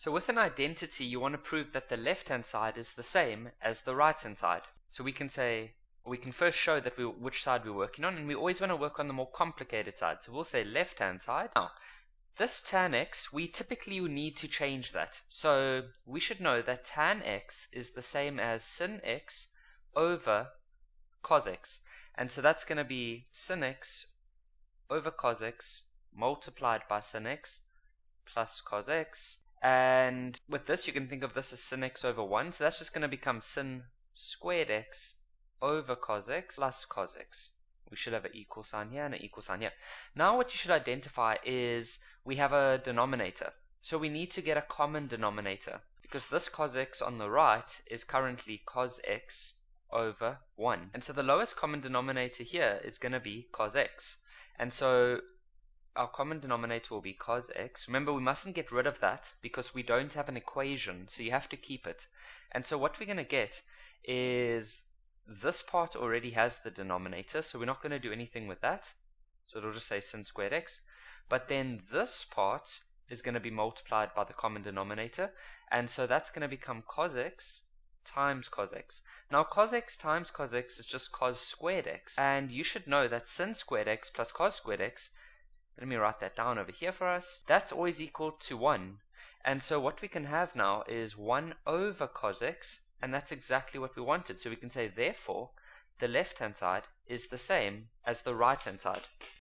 So with an identity, you want to prove that the left-hand side is the same as the right-hand side. So we can say, we can first show that we which side we're working on, and we always want to work on the more complicated side. So we'll say left-hand side. Now, this tan x, we typically need to change that. So we should know that tan x is the same as sin x over cos x. And so that's going to be sin x over cos x multiplied by sin x plus cos x. And with this, you can think of this as sin x over 1. So that's just going to become sin squared x over cos x plus cos x. We should have an equal sign here and an equal sign here. Now what you should identify is we have a denominator. So we need to get a common denominator because this cos x on the right is currently cos x over 1. And so the lowest common denominator here is going to be cos x. And so our common denominator will be cos x. Remember, we mustn't get rid of that because we don't have an equation, so you have to keep it. And so what we're going to get is this part already has the denominator, so we're not going to do anything with that. So it'll just say sin squared x. But then this part is going to be multiplied by the common denominator, and so that's going to become cos x times cos x. Now cos x times cos x is just cos squared x. And you should know that sin squared x plus cos squared x let me write that down over here for us. That's always equal to 1. And so what we can have now is 1 over cos x, and that's exactly what we wanted. So we can say, therefore, the left-hand side is the same as the right-hand side.